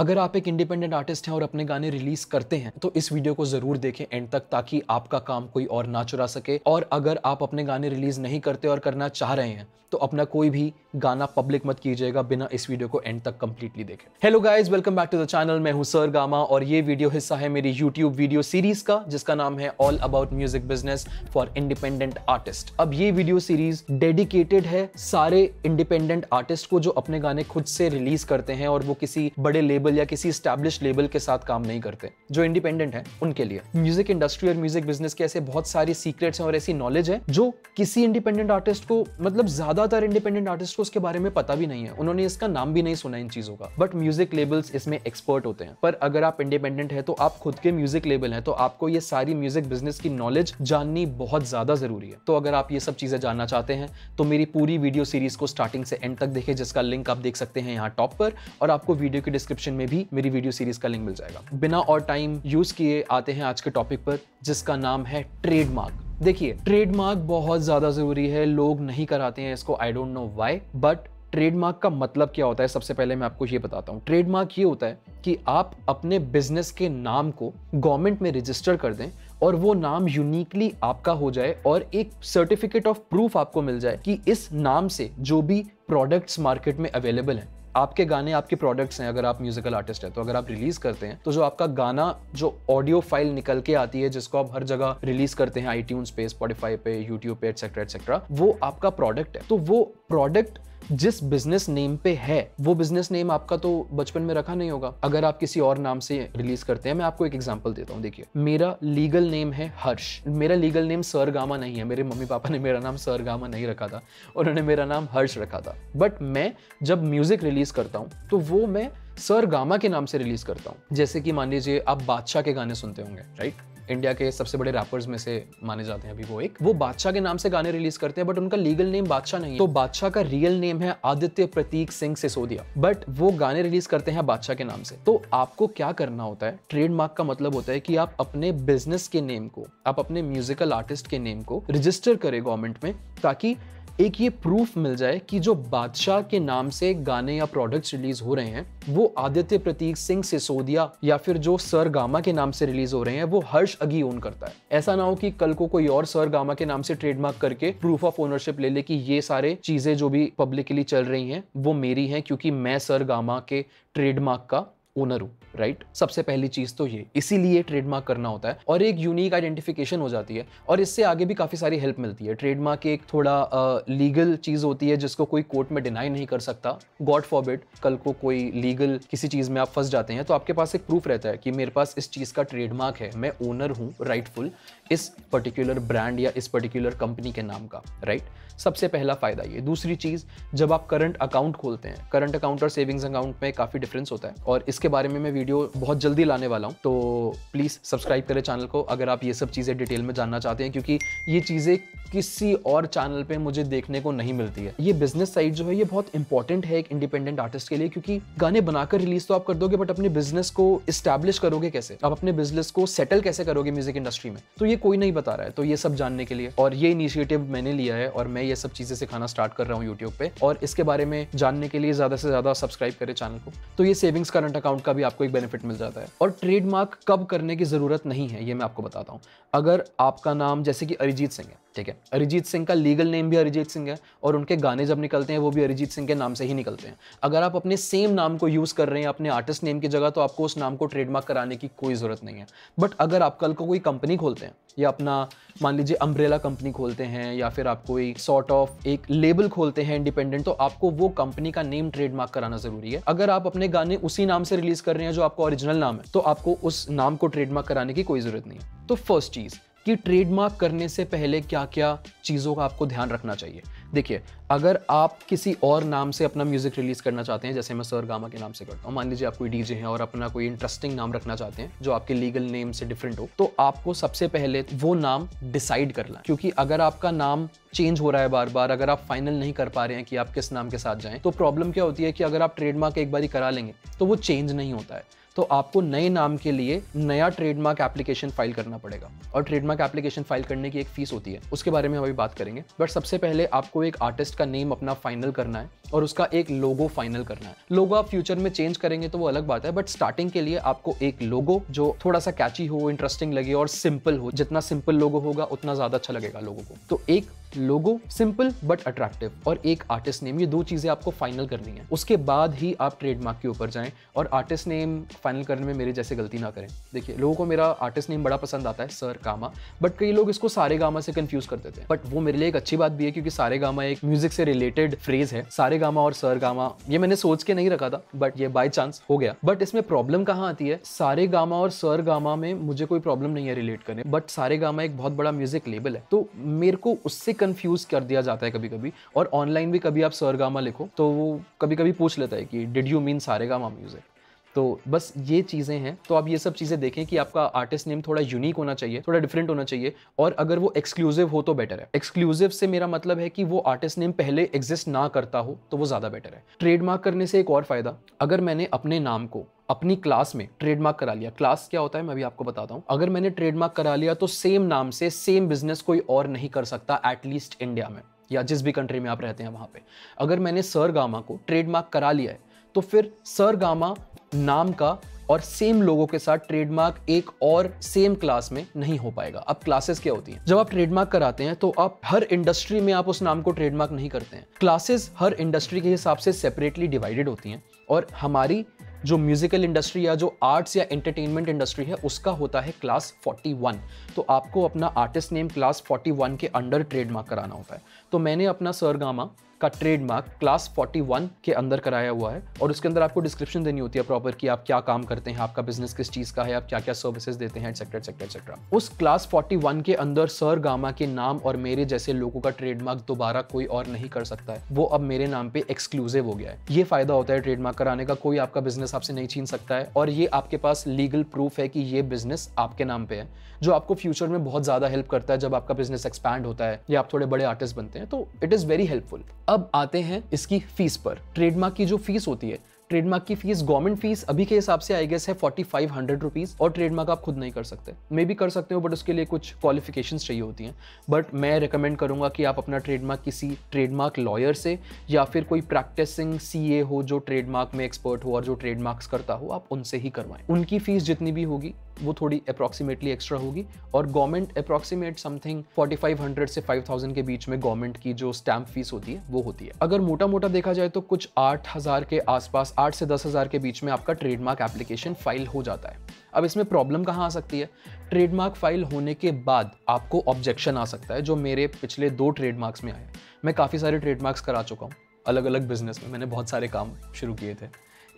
अगर आप एक इंडिपेंडेंट आर्टिस्ट हैं और अपने गाने रिलीज़ करते हैं तो इस वीडियो को ज़रूर देखें एंड तक ताकि आपका काम कोई और ना चुरा सके। और अगर आप अपने गाने रिलीज़ नहीं करते और करना चाह रहे हैं तो अपना कोई भी गाना पब्लिक मत कीजिएगा, बिना इस वीडियो को एंड तक कंप्लीटली देखें। Hello guys welcome back to the channel मैं हूँ सर गामा और ये वीडियो हिस्सा है मेरी यूट्यूब वीडियो सीरीज़ का, जिसका नाम है all about music business for independent artist अब ये वीडियो सीरीज़ डेडिकेटेड है सारे इंडिपेंडेंट आर्टिस्ट को, जो अपने गाने खुद से रिलीज़ करते हैं और वो किसी बड़े लेबल या किसी स्टैब्लिश लेबल के साथ काम नहीं करते, जो इंडिपेंडेंट है, उनके लिए। म्यूज़िक इंडस्ट्री और म्यूज़िक बिज़नेस के ऐसे बहुत सारी सीक्रेट्स हैं और ऐसी नॉलेज है, जो किसी इंडिपेंडेंट आर्टिस्ट को मतलब ज़्यादातर इंडिपेंडेंट आर्टिस्ट को उसके बारे में पता भी नहीं है। उन्होंने इसका नाम भी नहीं सुना इन चीज़ों का। बट म्यूज़िक लेबल्स इसमें एक्सपर्ट होते हैं। पर अगर आप इंडिपेंडेंट है तो आप खुद के म्यूज़िक लेबल हैं तो आपको ये सारी म्यूज़िक बिज़नेस की नॉलेज जाननी बहुत ज़्यादा ज़रूरी है। तो अगर आप ये सब चीज़ें जानना चाहते हैं तो मेरी पूरी वीडियो सीरीज़ को स्टार्टिंग से एंड तक देखें, जिसका लिंक आप देख सकते हैं यहाँ टॉप पर, और आपको वीडियो के डिस्क्रिप्शन में भी मेरी वीडियो सीरीज़ का लिंक मिल जाएगा। बिना और टाइम यूज़ किए आते हैं आज के टॉपिक पर, जिसका नाम है ट्रेडमार्क देखिए ट्रेडमार्क बहुत ज़्यादा ज़रूरी है, लोग नहीं कराते हैं इसको I don't know why but trademark का मतलब क्या होता है? सबसे पहले मैं आपको ये बताता हूँ। ट्रेडमार्क ये होता है कि आप अपने बिज़नेस के नाम को गवर्नमेंट में रजिस्टर कर दें और वो नाम यूनिकली आपका हो जाए और एक सर्टिफिकेट ऑफ़ प्रूफ आपको मिल जाए कि इस नाम से जो भी प्रोडक्ट्स मार्केट में अवेलेबल हैं आपके गाने, आपके प्रोडक्ट्स हैं, अगर आप म्यूजिकल आर्टिस्ट हैं तो अगर आप रिलीज़ करते हैं तो जो आपका गाना, जो ऑडियो फ़ाइल निकल के आती है, जिसको आप हर जगह रिलीज़ करते हैं आई पे स्पॉटिफाई पे यूट्यूब पे एटसेट्रा एटसेट्रा वो आपका प्रोडक्ट है। तो वो प्रोडक्ट जिस बिज़नेस नेम पे है, वो बिज़नेस नेम आपका तो बचपन में रखा नहीं होगा। अगर आप किसी और नाम से रिलीज़ करते हैं, मैं आपको एक एग्ज़ाम्पल देता हूँ, देखिए। मेरा लीगल नेम है हर्ष। मेरा लीगल नेम सर गामा नहीं है। मेरे मम्मी पापा ने मेरा नाम सर गामा नहीं रखा था। उन्होंने मेरा नाम हर्ष रखा था। बट मैं जब म्यूज़िक रिलीज़ करता हूँ तो वो मैं सर गामा के नाम से रिलीज़ करता हूँ। जैसे कि मान लीजिए, आप बादशाह के गाने सुनते होंगे राइट इंडिया के सबसे बड़े रैपर्स में से माने जाते हैं अभी वो एक। वो बादशाह के नाम से गाने रिलीज़ करते हैं बट उनका लीगल नेम बादशाह नहीं है। तो बादशाह का रियल नेम है आदित्य प्रतीक सिंह सिसोदिया। बट वो गाने रिलीज़ करते हैं बादशाह के नाम से। तो आपको क्या करना होता है? ट्रेडमार्क का मतलब होता है कि आप अपने बिज़नेस के नेम को, आप अपने म्यूजिकल आर्टिस्ट के नेम को रजिस्टर करें गवर्नमेंट में, ताकि एक ये प्रूफ मिल जाए कि जो बादशाह के नाम से गाने या प्रोडक्ट्स रिलीज़ हो रहे हैं, वो आदित्य प्रतीक, सिंह सिसोदिया या फिर जो सर गामा के नाम से रिलीज़ हो रहे हैं, वो हर्ष अगी ओन करता है। ऐसा ना हो कि कल को कोई और सर गामा के नाम से ट्रेडमार्क करके प्रूफ ऑफ़ ओनरशिप ले ले कि ये सारे चीज़ें जो भी पब्लिकली चल रही हैं, वो मेरी हैं, क्योंकि मैं सर गामा के ट्रेडमार्क का ओनर हूँ राइट सबसे पहली चीज़ तो ये। इसीलिए ट्रेडमार्क करना होता है और एक यूनिक आइडेंटिफिकेशन हो जाती है और इससे आगे भी काफ़ी सारी हेल्प मिलती है। ट्रेडमार्क एक थोड़ा लीगल चीज़ होती है जिसको कोई कोर्ट में डिनाई नहीं कर सकता। गॉड फॉरबिड कल को कोई लीगल किसी चीज़ में आप फंस जाते हैं तो आपके पास एक प्रूफ रहता है कि मेरे पास इस चीज़ का ट्रेडमार्क है। मैं ओनर हूँ राइटफुल इस पर्टिकुलर ब्रांड या इस पर्टिकुलर कंपनी के नाम का राइट सबसे पहला फ़ायदा ये। दूसरी चीज़, जब आप करंट अकाउंट खोलते हैं करंट अकाउंट और सेविंग्स अकाउंट में काफ़ी डिफरेंस होता है और इसके बारे में मैं वीडियो बहुत जल्दी लाने वाला हूँ तो प्लीज़ सब्सक्राइब करें चैनल को अगर आप ये सब चीज़ें डिटेल में जानना चाहते हैं, क्योंकि ये चीज़ें किसी और चैनल पे मुझे देखने को नहीं मिलती है। ये बिज़नेस साइड जो है, ये बहुत इंपॉर्टेंट है एक इंडिपेंडेंट आर्टिस्ट के लिए, क्योंकि गाने बनाकर रिलीज़ तो आप कर दोगे बट अपने बिज़नेस को स्टैब्लिश करोगे कैसे? आप अपने बिज़नेस को सेटल कैसे करोगे म्यूज़िक इंडस्ट्री में? तो ये कोई नहीं बता रहा है तो ये सब जानने के लिए। और ये इनिशिएटिव मैंने लिया है, और मैं ये सब चीज़ें सिखाना स्टार्ट कर रहा हूँ यूट्यूब पे। और इसके बारे में जानने के लिए ज़्यादा से ज़्यादा सब्सक्राइब करें चैनल को। तो ये सेविंग्स करंट अकाउंट का भी आपको एक बेनिफिट मिल जाता है। और ट्रेडमार्क कब करने की ज़रूरत नहीं है, ये मैं आपको बताता हूँ। अगर आपका नाम, जैसे कि अरिजीत सिंह है ठीक है? अरिजीत सिंह का लीगल नेम भी अरिजीत सिंह है और उनके गाने जब निकलते हैं, वो भी अरिजीत सिंह के नाम से ही निकलते हैं। अगर आप अपने सेम नाम को यूज़ कर रहे हैं, अपने आर्टिस्ट नेम की जगह तो आपको उस नाम को ट्रेडमार्क कराने की कोई ज़रूरत नहीं है। बट अगर आप कल को कोई कंपनी खोलते हैं, या अपना, मान लीजिए अम्ब्रेला कंपनी खोलते हैं, या फिर आप कोई सॉर्ट ऑफ़ एक लेबल खोलते हैं इंडिपेंडेंट तो आपको वो कंपनी का नेम ट्रेडमार्क कराना ज़रूरी है। अगर आप अपने गाने उसी नाम से रिलीज़ कर रहे हैं, जो आपका ओरिजिनल नाम है तो आपको उस नाम को ट्रेडमार्क कराने की कोई ज़रूरत नहीं है। तो फ़र्स्ट चीज़ कि ट्रेडमार्क करने से पहले क्या क्या चीज़ों का आपको ध्यान रखना चाहिए। देखिए, अगर आप किसी और नाम से अपना म्यूज़िक रिलीज़ करना चाहते हैं, जैसे मैं सर गामा के नाम से करता हूँ, मान लीजिए आप कोई डीजे हैं और अपना कोई इंटरेस्टिंग नाम रखना चाहते हैं, जो आपके लीगल नेम से डिफरेंट हो तो आपको सबसे पहले वो नाम डिसाइड करना क्योंकि अगर आपका नाम चेंज हो रहा है बार बार अगर आप फाइनल नहीं कर पा रहे हैं कि आप किस नाम के साथ जाएँ तो प्रॉब्लम क्या होती है कि अगर आप ट्रेडमार्क एक बार करा लेंगे तो वो चेंज नहीं होता है। तो आपको नए नाम के लिए नया ट्रेडमार्क एप्लीकेशन फ़ाइल करना पड़ेगा। और ट्रेडमार्क एप्लीकेशन फ़ाइल करने की एक फ़ीस होती है। उसके बारे में हम अभी बात करेंगे। बट सबसे पहले आपको एक आर्टिस्ट का नेम अपना फाइनल करना है और उसका एक लोगो फाइनल करना है। लोगो आप फ्यूचर में चेंज करेंगे तो वो अलग बात है बट स्टार्टिंग के लिए आपको एक लोगो जो थोड़ा सा कैची हो इंटरेस्टिंग लगे और सिंपल हो। जितना सिंपल लोगो होगा, उतना ज़्यादा अच्छा लगेगा लोगों को। तो एक लोगो, सिंपल बट अट्रैक्टिव और एक आर्टिस्ट नेम ये दो चीज़ें आपको फाइनल करनी है। उसके बाद ही आप ट्रेडमार्क के ऊपर जाएँ और आर्टिस्ट नेम फाइनल करने में मेरी जैसे गलती ना करें। देखिए, लोगों को मेरा आर्टिस्ट नेम बड़ा पसंद आता है सर कामा बट कई लोग इसको सारे गामा से कंफ्यूज कर देते हैं। बट वो मेरे लिए एक अच्छी बात भी है, क्योंकि सारे गामा एक म्यूज़िक से रिलेटेड फ्रेज है। सारे गामा और सर गामा ये मैंने सोच के नहीं रखा था बट ये बाई चांस हो गया। बट इसमें प्रॉब्लम कहाँ आती है? सारे गामा और सर गामा में मुझे कोई प्रॉब्लम नहीं है रिलेट करने। बट सारे गामा एक बहुत बड़ा म्यूज़िक लेबल है। तो मेरे को उससे कंफ्यूज कर दिया जाता है कभी कभी और ऑनलाइन भी कभी आप सर गामा लिखो तो वो कभी कभी पूछ लेता है कि did you mean Saregama music तो बस ये चीज़ें हैं। तो आप ये सब चीज़ें देखें कि आपका आर्टिस्ट नेम थोड़ा यूनिक होना चाहिए, थोड़ा डिफरेंट होना चाहिए। और अगर वो एक्सक्लूसिव हो तो बेटर है। एक्सक्लूसिव से मेरा मतलब है कि वो आर्टिस्ट नेम पहले एग्जिस्ट ना करता हो तो वो ज़्यादा बेटर है। ट्रेडमार्क करने से एक और फ़ायदा, अगर मैंने अपने नाम को अपनी क्लास में ट्रेडमार्क करा लिया। क्लास क्या होता है, मैं अभी आपको बताता हूँ। अगर मैंने ट्रेडमार्क करा लिया तो सेम नाम से सेम बिज़नेस कोई और नहीं कर सकता एटलीस्ट इंडिया में, या जिस भी कंट्री में आप रहते हैं वहाँ पे। अगर मैंने सर गामा को ट्रेडमार्क करा लिया है तो फिर सर गामा नाम का और सेम लोगों के साथ ट्रेडमार्क एक और सेम क्लास में नहीं हो पाएगा। अब क्लासेस क्या होती हैं? जब आप ट्रेडमार्क कराते हैं तो आप हर इंडस्ट्री में आप उस नाम को ट्रेडमार्क नहीं करते हैं। क्लासेस हर इंडस्ट्री के हिसाब से सेपरेटली डिवाइडेड होती हैं, और हमारी जो म्यूजिकल इंडस्ट्री या जो आर्ट्स या एंटरटेनमेंट इंडस्ट्री है, उसका होता है क्लास 41 तो आपको अपना आर्टिस्ट नेम क्लास 41 के अंडर ट्रेडमार्क कराना होता है। तो मैंने अपना सरगामा का ट्रेडमार्क क्लास 41 के अंदर कराया हुआ है और उसके अंदर आपको डिस्क्रिप्शन देनी होती है प्रॉपर कि आप क्या काम करते हैं, आपका बिज़नेस किस चीज़ का है, आप क्या क्या सर्विसेज़ देते हैं एक्सेट्रा एक्सेट्रा एक्सेट्रा उस क्लास 41 के अंदर सर गामा के नाम और मेरे जैसे लोगों का ट्रेडमार्क दोबारा कोई और नहीं कर सकता है। वो अब मेरे नाम पे एक्सक्लूसिव हो गया है। ये फ़ायदा होता है ट्रेडमार्क कराने का, कोई आपका बिज़नेस आपसे नहीं छीन सकता है और ये आपके पास लीगल प्रूफ है कि ये बिज़नेस आपके नाम पे है, जो आपको फ्यूचर में बहुत ज़्यादा हेल्प करता है जब आपका बिज़नेस एक्सपैंड होता है या आप थोड़े बड़े आर्टिस्ट बनते हैं। तो इट इज़ वेरी हेल्पफुल अब आते हैं इसकी फ़ीस पर। ट्रेडमार्क की जो फ़ीस होती है ट्रेडमार्क की फ़ीस गवर्नमेंट फ़ीस अभी के हिसाब से आई गेस है फोर्टी फाइव हंड्रेड रुपीज़ और ट्रेडमार्क आप खुद नहीं कर सकते। मे भी कर सकते हो बट उसके लिए कुछ क्वालिफिकेशन चाहिए होती हैं। बट मैं रिकमेंड करूँगा कि आप अपना ट्रेडमार्क किसी ट्रेडमार्क लॉयर से या फिर कोई प्रैक्टिसिंग सीए हो जो ट्रेडमार्क में एक्सपर्ट हो और जो ट्रेडमार्क्स करता हो, आप उनसे ही करवाएँ। उनकी फ़ीस जितनी भी होगी वो थोड़ी अप्रॉक्सीमेटली एक्स्ट्रा होगी। और गवर्नमेंट अप्रॉक्सीमेट समथिंग 4500 से 5000 के बीच में गवर्नमेंट की जो स्टैंप फ़ीस होती है, वो होती है। अगर मोटा मोटा देखा जाए तो कुछ आठ हज़ार के आसपास, आठ से दस हज़ार के बीच में आपका ट्रेडमार्क एप्लीकेशन फ़ाइल हो जाता है। अब इसमें प्रॉब्लम कहाँ आ सकती है? ट्रेडमार्क फ़ाइल होने के बाद आपको ऑब्जेक्शन आ सकता है, जो मेरे पिछले दो ट्रेडमार्क्स में आए मैं काफ़ी सारे ट्रेडमार्क्स करा चुका हूँ। अलग अलग बिज़नेस में मैंने बहुत सारे काम शुरू किए थे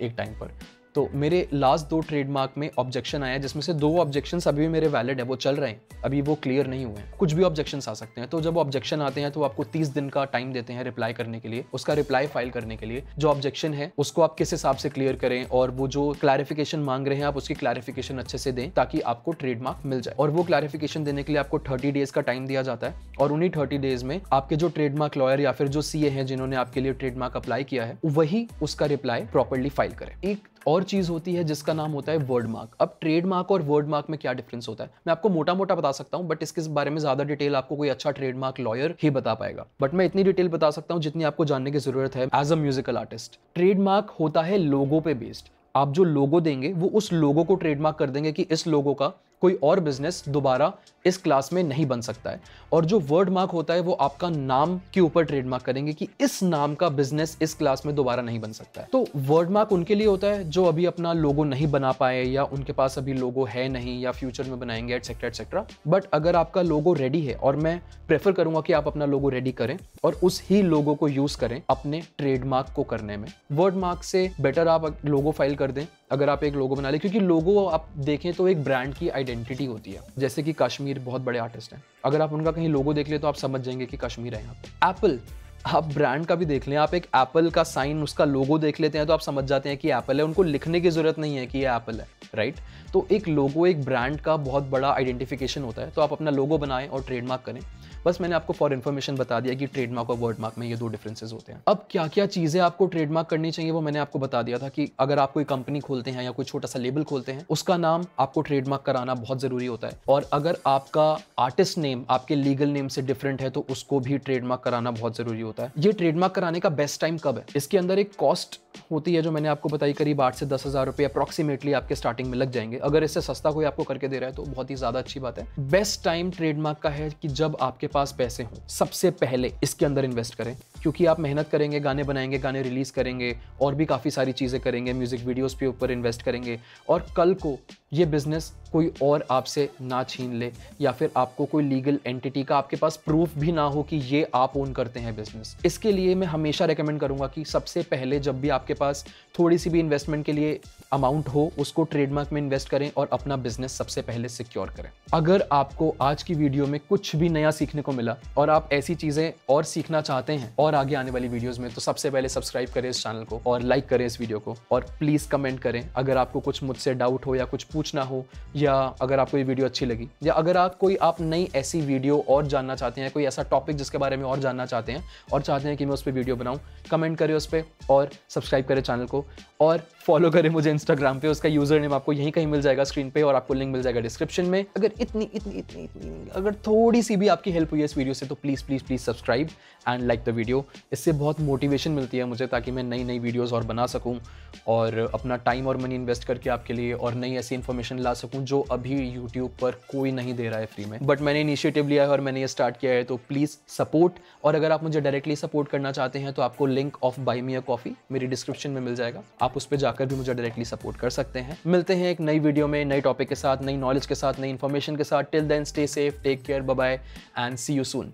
एक टाइम पर। तो मेरे लास्ट दो ट्रेडमार्क में ऑब्जेक्शन आया, जिसमें से दो ऑब्जेक्शन अभी भी मेरे वैलिड है, वो चल रहे हैं। अभी वो क्लियर नहीं हुए हैं। कुछ भी ऑब्जेक्शन आ सकते हैं। तो जब ऑब्जेक्शन आते हैं तो आपको तीस दिन का टाइम देते हैं रिप्लाई करने के लिए, उसका रिप्लाई फ़ाइल करने के लिए। जो ऑब्जेक्शन है, उसको आप किस हिसाब से क्लियर करें, और वो जो क्लैरिफिकेशन मांग रहे हैं, आप उसकी क्लैरिफिकेशन अच्छे से दें, ताकि आपको ट्रेडमार्क मिल जाए। और वो क्लैरिफिकेशन देने के लिए आपको थर्टी डेज़ का टाइम दिया जाता है, और उन्हीं थर्टी डेज़ में आपके जो ट्रेडमार्क लॉयर या फिर जो सी हैं, जिन्होंने आपके लिए ट्रेडमार्क अप्लाई किया है, वही उसका रिप्लाई प्रॉपरली फ़ाइल करें। एक और चीज़ होती है जिसका नाम होता है वर्ड मार्क अब ट्रेड मार्क और वर्ड मार्क में क्या डिफरेंस होता है? मैं आपको मोटा मोटा बता सकता हूँ बट इसके बारे में ज़्यादा डिटेल आपको कोई अच्छा ट्रेडमार्क लॉयर ही बता पाएगा। बट मैं इतनी डिटेल बता सकता हूँ जितनी आपको जानने की ज़रूरत है as a musical artist trade mark होता है लोगो पे बेस्ड आप जो लोगो देंगे, वो उस लोगो को ट्रेडमार्क कर देंगे कि इस लोगो का कोई और बिज़नेस दोबारा इस क्लास में नहीं बन सकता है। और जो वर्ड मार्क होता है, वो आपका नाम के ऊपर ट्रेडमार्क करेंगे कि इस नाम का बिज़नेस इस क्लास में दोबारा नहीं बन सकता है। तो वर्ड मार्क उनके लिए होता है, जो अभी अपना लोगो नहीं बना पाए या उनके पास अभी लोगो है नहीं या फ्यूचर में बनाएँगे एटसेट्रा एटसेट्रा बट अगर आपका लोगो रेडी है, और मैं प्रेफर करूँगा कि आप अपना लोगो रेडी करें और उस ही लोगो को यूज़ करें अपने ट्रेडमार्क को करने में। वर्ड मार्क से बेटर आप लोगो फ़ाइल कर दें अगर आप एक लोगो बना ले, क्योंकि लोगो आप देखें तो एक ब्रांड की आइडेंटिटी होती है। जैसे कि कश्मीर बहुत बड़े आर्टिस्ट हैं। अगर आप उनका कहीं लोगो देख ले तो आप समझ जाएँगे कि कश्मीर है यहाँ पे। एप्पल आप ब्रांड का भी देख लें। आप एक एप्पल का साइन उसका लोगो देख लेते हैं तो आप समझ जाते हैं कि एप्पल है। उनको लिखने की ज़रूरत नहीं है कि ये एप्पल है राइट तो एक लोगो एक ब्रांड का बहुत बड़ा आइडेंटिफिकेशन होता है। तो आप अपना लोगो बनाएँ और ट्रेडमार्क करें। बस मैंने आपको फॉर इन्फॉर्मेशन बता दिया कि ट्रेडमार्क और वर्ड मार्क में ये दो डिफरेंसेस होते हैं। अब क्या क्या चीज़ें आपको ट्रेडमार्क करनी चाहिए वो मैंने आपको बता दिया था कि अगर आप कोई कंपनी खोलते हैं या कोई छोटा सा लेबल खोलते हैं, उसका नाम आपको ट्रेडमार्क कराना बहुत ज़रूरी होता है। और अगर आपका आर्टिस्ट नेम आपके लीगल नेम से डिफरेंट है तो उसको भी ट्रेडमार्क कराना बहुत ज़रूरी होता है। ये ट्रेडमार्क कराने का बेस्ट टाइम कब है? इसके अंदर एक कॉस्ट होती है जो मैंने आपको बताई, करीब आठ से दस हज़ार रुपये अप्रॉक्सीमेटली आपके स्टार्टिंग में लग जाएँगे। अगर इससे सस्ता कोई आपको करके दे रहा है तो बहुत ही ज़्यादा अच्छी बात है। बेस्ट टाइम ट्रेडमार्क का है कि जब आपके पास पैसे हों, सबसे पहले इसके अंदर इन्वेस्ट करें। क्योंकि आप मेहनत करेंगे, गाने बनाएँगे, गाने रिलीज़ करेंगे, और भी काफ़ी सारी चीज़ें करेंगे म्यूज़िक वीडियोज़ के ऊपर इन्वेस्ट करेंगे, और कल को ये बिज़नेस कोई और आपसे ना छीन ले, या फिर आपको कोई लीगल एंटिटी का आपके पास प्रूफ भी ना हो कि ये आप ओन करते हैं बिज़नेस इसके लिए मैं हमेशा रेकमेंड करूँगा कि सबसे पहले जब भी आपके पास थोड़ी सी भी इन्वेस्टमेंट के लिए अमाउंट हो, उसको ट्रेडमार्क में इन्वेस्ट करें और अपना बिज़नेस सबसे पहले सिक्योर करें। अगर आपको आज की वीडियो में कुछ भी नया सीखने को मिला और आप ऐसी चीज़ें और सीखना चाहते हैं और आगे आने वाली वीडियोज़ में तो सबसे पहले सब्सक्राइब करें इस चैनल को और लाइक करें इस वीडियो को और प्लीज़ कमेंट करें। अगर आपको कुछ मुझसे डाउट हो या कुछ पूछना हो या अगर आपको ये वीडियो अच्छी लगी, या अगर आप कोई, आप नई ऐसी वीडियो और जानना चाहते हैं, कोई ऐसा टॉपिक जिसके बारे में और जानना चाहते हैं और चाहते हैं कि मैं उस पर वीडियो बनाऊँ कमेंट करें उस पर और सब्सक्राइब करें चैनल को और फॉलो करें मुझे इंस्टाग्राम पे, उसका यूज़र नेम आपको यहीं कहीं मिल जाएगा स्क्रीन पे और आपको लिंक मिल जाएगा डिस्क्रिप्शन में। अगर इतनी इतनी इतनी इतनी अगर थोड़ी सी भी आपकी हेल्प हुई है इस वीडियो से तो please please please subscribe and like the video इससे बहुत मोटिवेशन मिलती है मुझे ताकि मैं नई नई वीडियोज़ और बना सकूँ और अपना टाइम और मनी इन्वेस्ट करके आपके लिए और नई ऐसी इन्फॉर्मेशन ला सकूँ जो अभी यूट्यूब पर कोई नहीं दे रहा है फ्री में। बट मैंने इनिशिएटिव लिया है और मैंने ये स्टार्ट किया है तो प्लीज़ सपोर्ट और अगर आप मुझे डायरेक्टली सपोर्ट करना चाहते हैं तो आपको link of buy me a coffee मेरी डिस्क्रिप्शन में मिल जाएगा। आप उस पर जाकर भी मुझे डायरेक्टली सपोर्ट कर सकते हैं। मिलते हैं एक नई वीडियो में, नई टॉपिक के साथ, नई नॉलेज के साथ, नई इन्फॉर्मेशन के साथ। Till then stay safe take care bye and see you soon